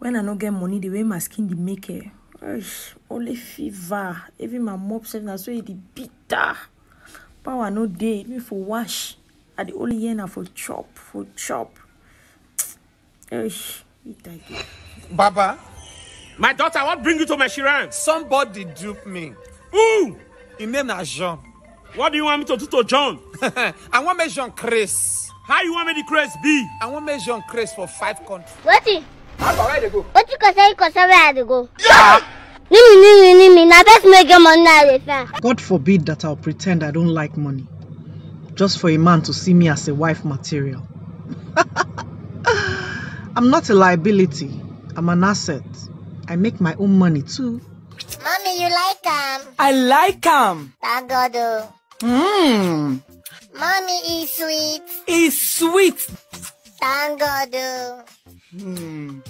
when i no get money the way my skin dey make eh Eish, only fever even my mop sef na so e dey bitter power no dey me for wash i dey only hear na for chop for chop Eish, bitter dey. Baba, My daughter, what bring you to Meshiran? somebody dupe me. Who? His name na Jean. What do you want me to do to John? I want make Jean Chris. How you want me the craze be? I want make Jean Chris for five countries. wetin Papa, where they go? go. na person wey get money na i dey find. God forbid that I'll pretend I don't like money just for a man to see me as a wife material. I'm not a liability, I'm an asset. I make my own money too. Mommy, you like am? I like am. Thank God o. Mmm. Mommy is sweet. It's sweet. Thank God o. Hmm.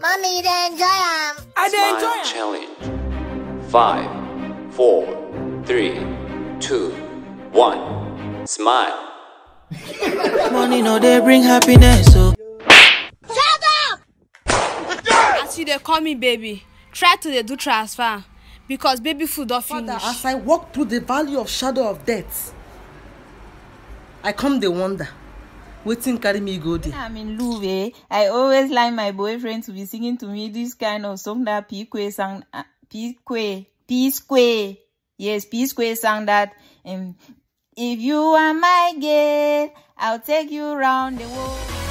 Mommy, you dey enjoy am? I dey Smile enjoy am. challenge. Five, four, three, two, one. Smile. Money no dey bring happiness oh. as you they call me baby try to they do transfer because baby food don Father, finish. as I walk through the valley of shadow of death, I come the wonder, wetin carry me go there? I'm in Louvre. I always like my boyfriend to be singing to me this kind of song that P-Square sang. Uh, P-Square. P-Square. Yes, P-Square sang that. Um, if you are my girl, I'll take you round the world.